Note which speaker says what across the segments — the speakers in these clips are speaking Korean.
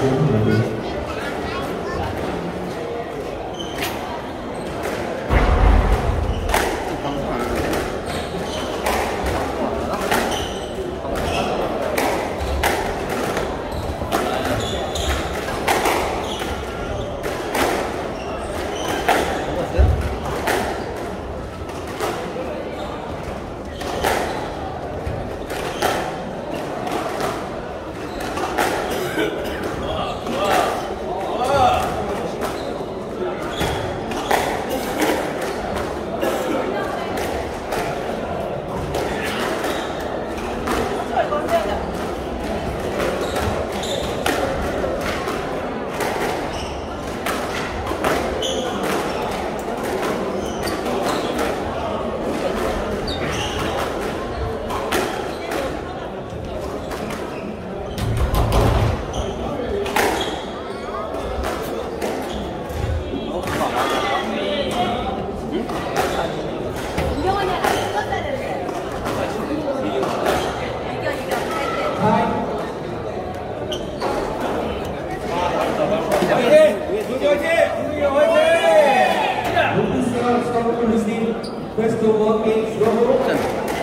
Speaker 1: 방송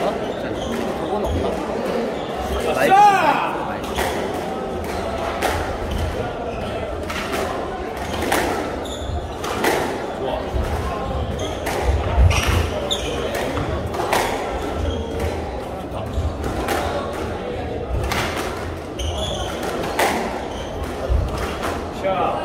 Speaker 1: 어? 저건 없나? 마이크. 마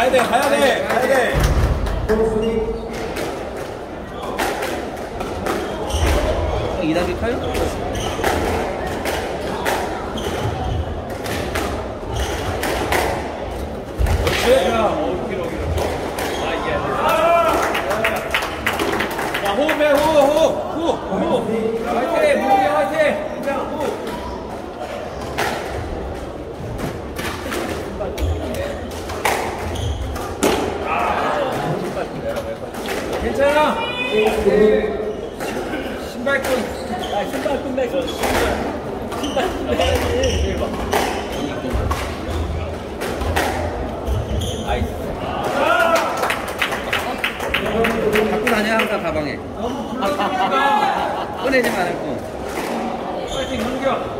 Speaker 2: 가야 돼, 가야 돼, 가야 돼.
Speaker 1: 어, 2단계 카요?
Speaker 2: 그렇지. 야, 어, 길어, 길어. 아, 이게. 자, 호흡해, 호흡, 호흡, 호흡, 호흡. 자, 화이팅, 무기 화이팅. 자, 호흡. 괜찮아. 신발끈. 아, 신발끈 매서. 신발끈 매야지. 아이스.
Speaker 1: 갖고 다녀 항상 가방에. 꺼내지 말고.
Speaker 2: 파이팅 문경.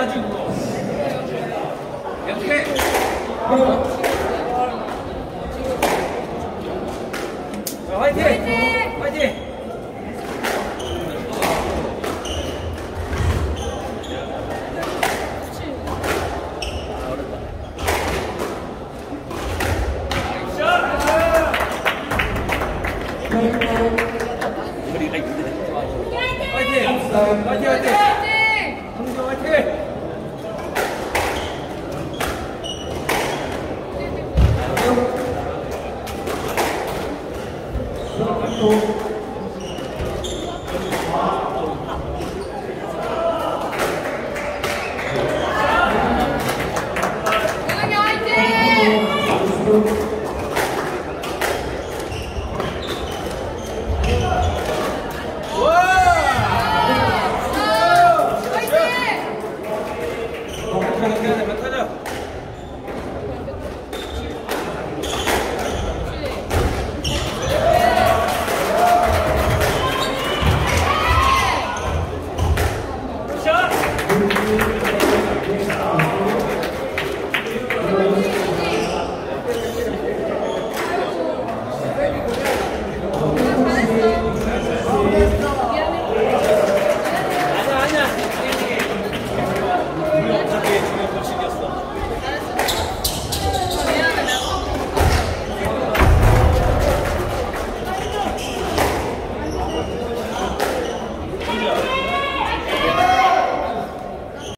Speaker 2: Давайте, давайте.